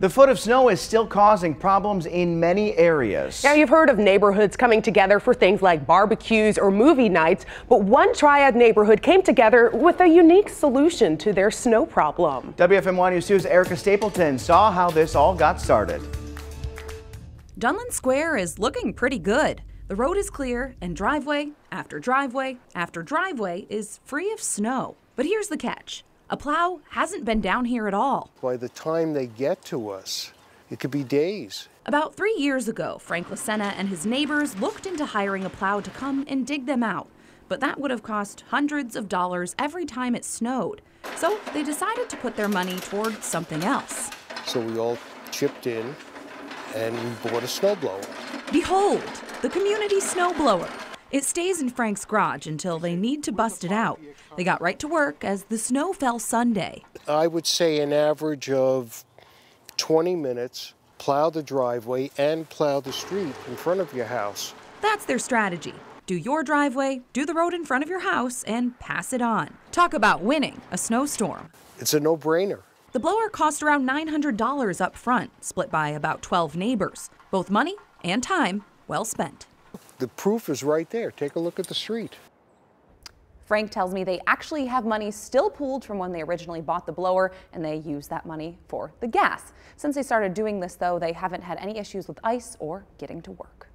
The foot of snow is still causing problems in many areas. Now, you've heard of neighborhoods coming together for things like barbecues or movie nights, but one Triad neighborhood came together with a unique solution to their snow problem. WFMY News 2's Erica Stapleton saw how this all got started. Dunlin Square is looking pretty good. The road is clear, and driveway after driveway after driveway is free of snow. But here's the catch a plow hasn't been down here at all. By the time they get to us, it could be days. About three years ago, Frank Lacena and his neighbors looked into hiring a plow to come and dig them out. But that would have cost hundreds of dollars every time it snowed. So they decided to put their money toward something else. So we all chipped in and we bought a snowblower. Behold, the community snowblower. It stays in Frank's garage until they need to bust it out. They got right to work as the snow fell Sunday. I would say an average of 20 minutes, plow the driveway and plow the street in front of your house. That's their strategy. Do your driveway, do the road in front of your house, and pass it on. Talk about winning a snowstorm. It's a no brainer. The blower cost around $900 up front, split by about 12 neighbors. Both money and time well spent. The proof is right there. Take a look at the street. Frank tells me they actually have money still pooled from when they originally bought the blower and they use that money for the gas. Since they started doing this though, they haven't had any issues with ice or getting to work.